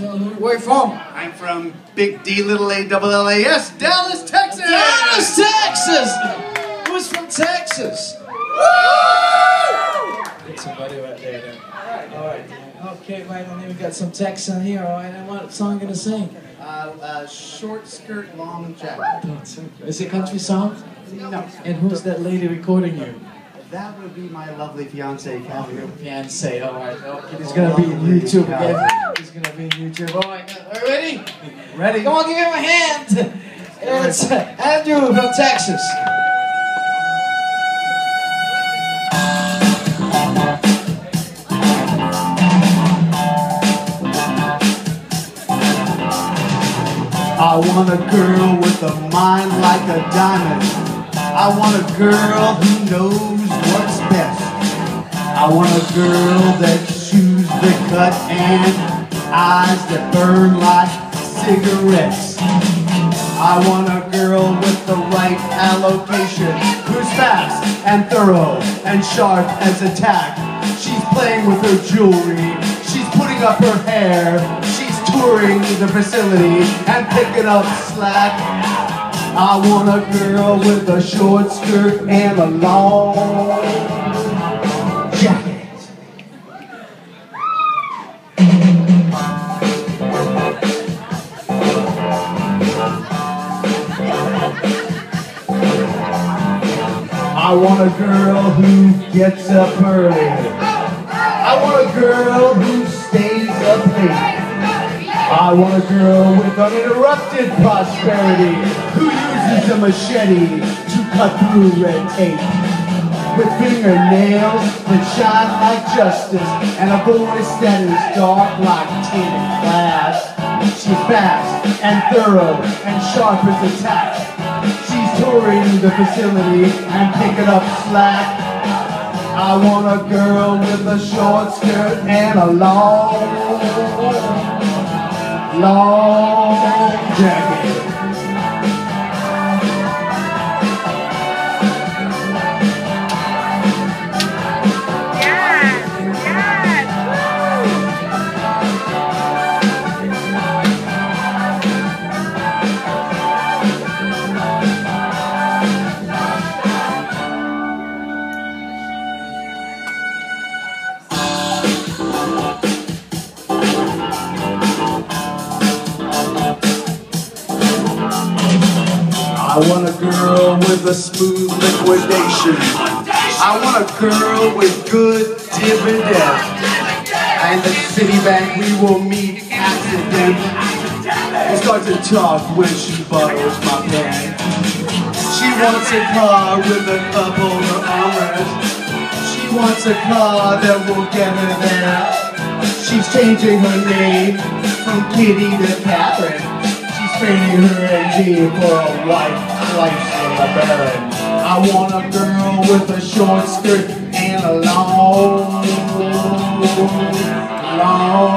Where you from? I'm from Big D Little A Double L A S, Dallas, Texas. Dallas, Texas. Who's from Texas? Get somebody right there. Then. All right. Okay, right. And then we got some Texan here. All right. And what song you gonna sing? Uh, uh, short skirt, long jacket. Is it country song? No, And who's that lady recording you? That would be my lovely fiance, Kathy. Fiance. All right. Oh, okay. He's gonna be in YouTube again. He's gonna be in YouTube. All right. Are you ready? Ready? Come on, give him a hand. It's uh, Andrew from Texas. I want a girl with a mind like a diamond. I want a girl who knows. I want a girl that chews the cut and eyes that burn like cigarettes. I want a girl with the right allocation, who's fast and thorough and sharp as a tack. She's playing with her jewelry, she's putting up her hair, she's touring the facility and picking up slack. I want a girl with a short skirt and a long I want a girl who gets up early. I want a girl who stays up late. I want a girl with uninterrupted prosperity who uses a machete to cut through red tape. With fingernails that shine like justice and a voice that is dark like tinted glass. She's fast and thorough and sharp as a tack. Touring the facility and picking up slack. I want a girl with a short skirt and a long, long jacket. I want a girl with a smooth liquidation. I want a girl with good dividends. And the Citibank we will meet accident. We start to talk when she borrows my pen. She wants a car with a cup over armrest. She wants a car that will get her there. She's changing her name from Kitty to Catherine. Trading her MG for a white Chrysler LeBaron. I want a girl with a short skirt and a long, long